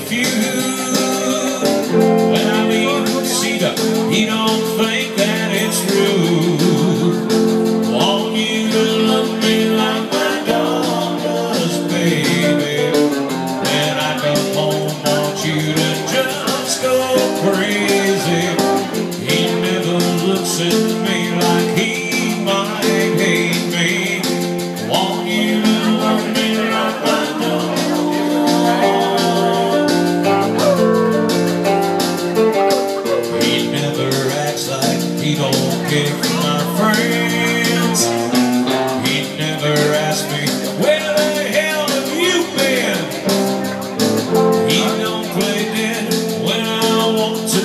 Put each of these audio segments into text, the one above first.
confused.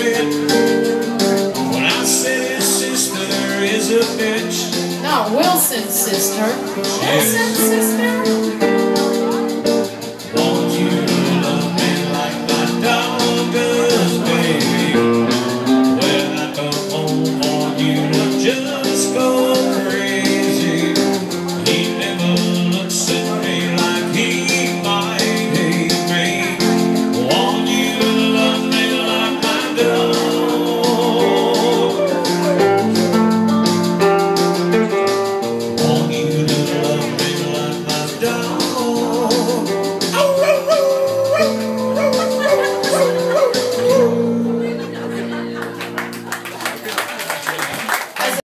bit when I his sister is a bitch. Not Wilson's sister. Wilson's sister.